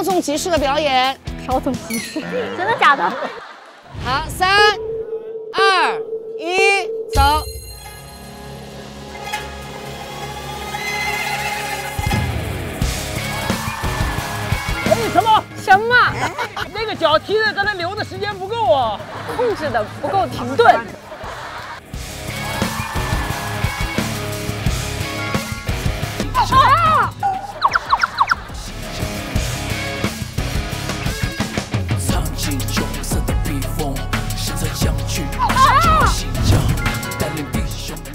稍纵即逝的表演。稍纵即逝，真的假的？好，三、二、一，走。哎，什么？什么？那个脚踢的，刚才留的时间不够啊，控制的不够停顿。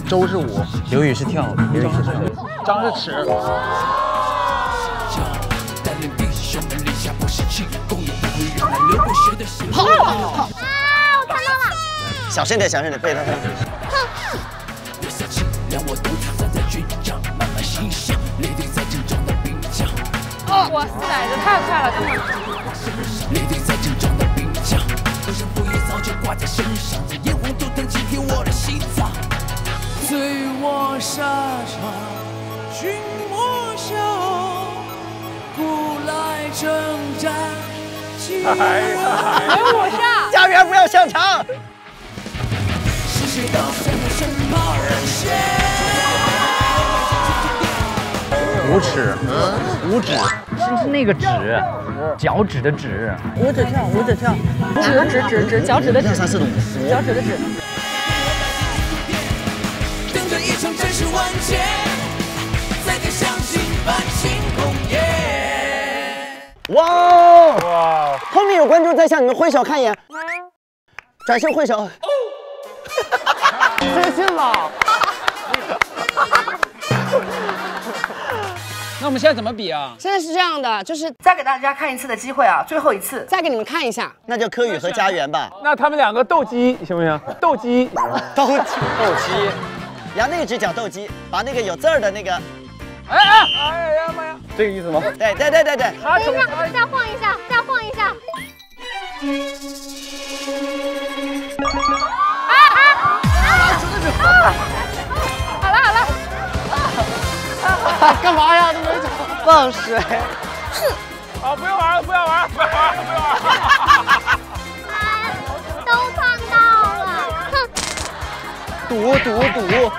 周是舞，刘宇是跳，刘宇是跳，张是尺。带领弟兄们立下不是气，共也不会让人流过血的血。跑跑跑！啊！我看到了。小声点，小声点，背他。月色清凉，我独自站在军帐，慢慢欣赏列队在阵中的兵将。哇塞，这太快了，随我沙场，君莫笑，古来征战。还有我上。家园不要上场。是谁到在我身旁人血？五尺，五指是是那个指，脚趾的趾。五指跳，五指跳。指指指指，脚趾的指。三四五。脚趾的指。哇哦！哇！后面有观众在向你们挥手看一眼，转身挥手。真信了。那我们现在怎么比啊？现在是这样的，就是再给大家看一次的机会啊，最后一次，再给你们看一下。那就柯宇和佳媛吧。那他们两个斗鸡行不行？斗鸡，斗鸡，斗鸡。然后那个只讲斗鸡，把那个有字儿的那个。哎哎哎呀妈呀！这个意思吗？对对对对对。他等一下，再晃一下，再晃一下。啊啊啊！好了好了。干嘛呀？都没讲。放水。哼好，不要玩了，不要玩了，不要玩了，不要玩了。都碰到了。哼赌赌赌。